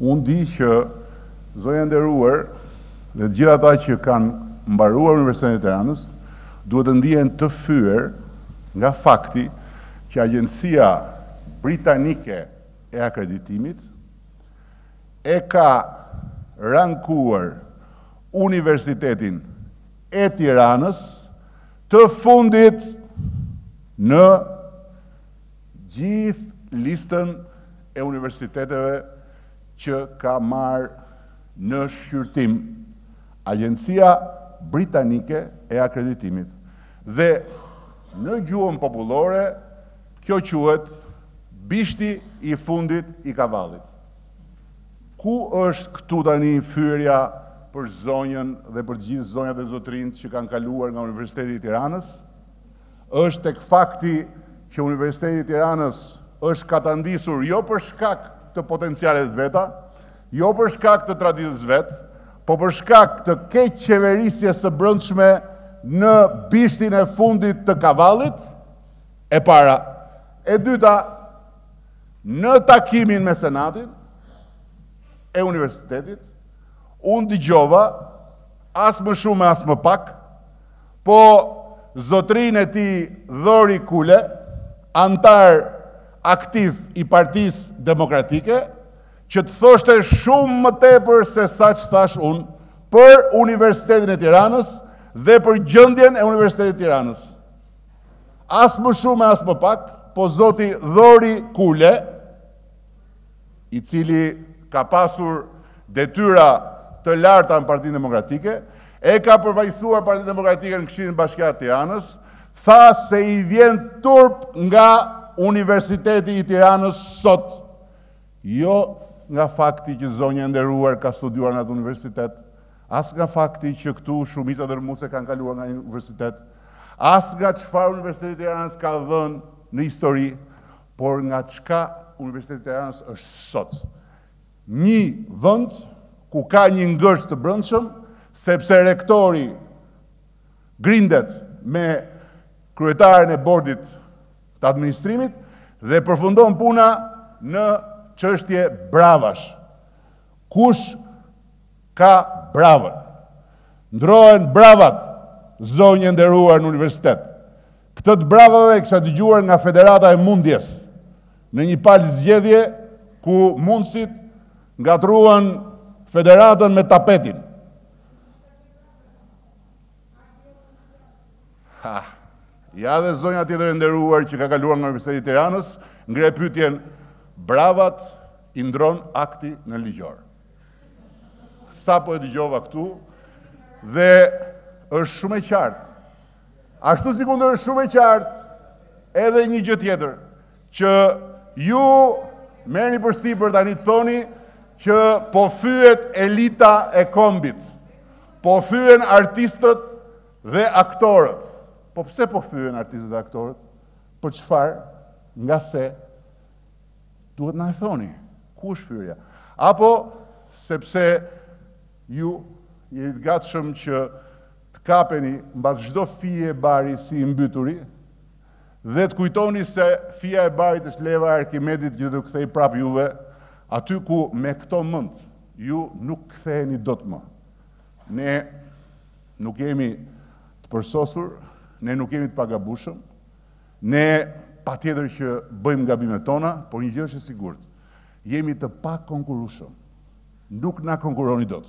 Unë di që zonja e nderuar dhe të gjithë ata që kanë mbaruar Universitetin e Tiranës duhet të ndihen të fyer nga fakti që agjencia britanike e akreditimit e ka rankuar Universitetin e Tiranës të fundit në Gjithë listën e universiteteve që ka marrë në shqyrtim Agjencia Britanike e Akreditimit dhe në gjuhën popullore kjo quhet bishti i fundit i kavallit. Ku është këtu tani fyerja për zonjën dhe për të gjithë zonjat dhe zotërinjtë që kanë kaluar nga Universiteti i Tiranës? është tek fakti që Universiteti i Tiranës është katandisur jo për shkak të potencialeve të veta, jo për shkak të traditës vet, po për shkak të keqqeverisjes së brendshme në bishtin e fundit të kavallit, e para. E dyta, në takimin me Senatin e Universitetit, unë dëgjova, as më shumë e as më pak, Po zotërinë e tij Dhori Kule, anëtar aktiv i Partisë Demokratike, që të thoshte shumë më tepër se sa ç'thashë unë për Universitetin e Tiranës dhe për gjendjen e Universitetit të Tiranës. As më shumë e as më pak, po zoti Dhori Kule, i cili ka pasur detyra të larta në Partinë Demokratike, e ka përfaqësuar Partinë Demokratike në Këshillin Bashkiak të Tiranës, tha se i vjen turp nga Universiteti i Tiranës sot. Jo nga fakti që zonja e nderuar ka studiuar në atë universitet, as nga fakti që këtu shumica dërmuese kanë kaluar nga ai universitet, as nga çfarë Universiteti i Tiranës ka dhënë në histori, Por nga çka Universiteti i Tiranës është sot? Një vend ku ka një ngërç të brendshëm, sepse rektori grindet me kryetarin e bordit të administrimit dhe përfundon puna në çështje bravash. Kush ka bravën? Ndërrohen bravat, zonjë e nderuar në universitet. Këtë të bravave kisha dëgjuar nga Federata e Mundjes, në një palë zgjedhje ku mundësit ngatërruan federatën me tapetin. Ha, ja dhe zonja tjetër e nderuar që ka kaluar nga Universiteti i Tiranës, ngre pyetjen bravat i ndërron akti nënligjor. Sapo e dëgjova këtu dhe është shumë e qartë Ashtu sikundër është shumë e qartë edhe një gjë tjetër, që ju merrni përsipër tani të thoni që po fyhet elita e kombit, po fyhen artistët dhe aktorët. Po pse po fyhen artistët dhe aktorët? Për çfarë? Nga se? Duhet të na e thoni, ku është fyerja? Apo sepse ju jeni të gatshëm që Të kapeni mbas çdo fije bari si i mbyturi dhe të kujtoni se fija e barit është leva e Arkimedit që do ju kthejë prapë juve aty ku me këto mend ju nuk ktheheni dot më. Ne nuk jemi të përsosur, ne nuk jemi të pagabushëm, ne patjetër që bëjmë gabimet tona, por një gjë është e sigurt, jemi të pakonkurrueshëm. Nuk na konkurroni dot.